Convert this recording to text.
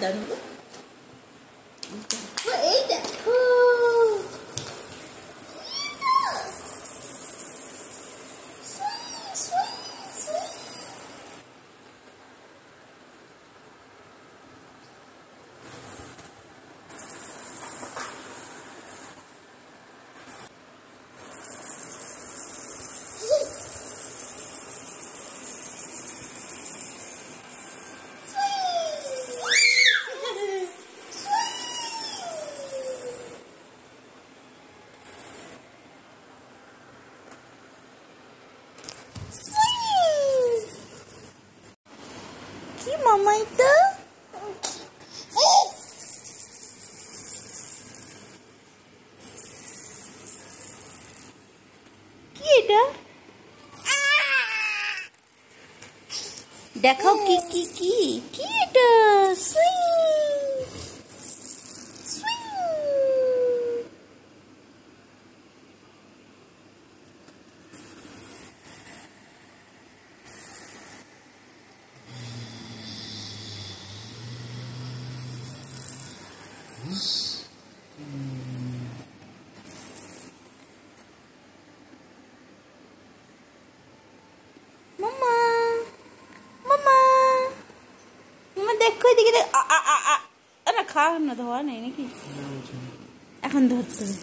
dần What is that? মামা এটা? কি এটা? দেখাও কি কি কি কি এটা? মামা মামা মামা দেখো এদিকে দেখ- আ আ আ আ আ, না খাওয়া না ধোয়া নেই নাকি এখন ধরতে হবে